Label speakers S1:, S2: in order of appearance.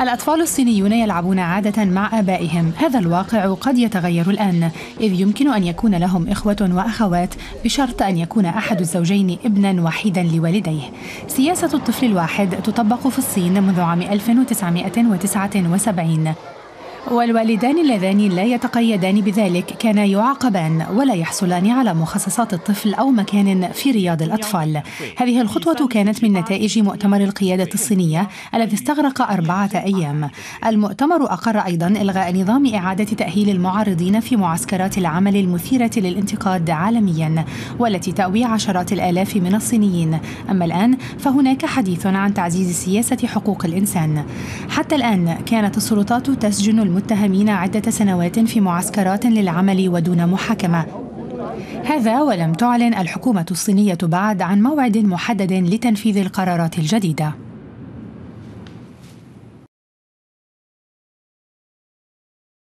S1: الأطفال الصينيون يلعبون عادة مع آبائهم. هذا الواقع قد يتغير الآن إذ يمكن أن يكون لهم إخوة وأخوات بشرط أن يكون أحد الزوجين ابنا وحيدا لوالديه. سياسة الطفل الواحد تطبق في الصين منذ عام 1979 والوالدان اللذان لا يتقيدان بذلك كانا يعاقبان ولا يحصلان على مخصصات الطفل أو مكان في رياض الأطفال. هذه الخطوة كانت من نتائج مؤتمر القيادة الصينية الذي استغرق أربعة أيام. المؤتمر أقر أيضا إلغاء نظام إعادة تأهيل المعارضين في معسكرات العمل المثيرة للانتقاد عالميا والتي تأوي عشرات الآلاف من الصينيين. أما الآن فهناك حديث عن تعزيز سياسة حقوق الإنسان. حتى الآن كانت السلطات تسجن المتهمين عدة سنوات في معسكرات للعمل ودون محاكمة. هذا ولم تعلن الحكومة الصينية بعد عن موعد محدد لتنفيذ القرارات الجديدة.